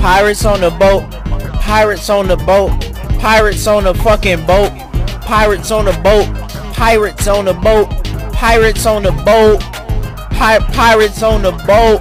Pirates on the boat. Pirates on the boat. Pirates on the fucking boat. Pirates on the boat. Pirates on the boat. Pirates on the boat. Pirates on the boat.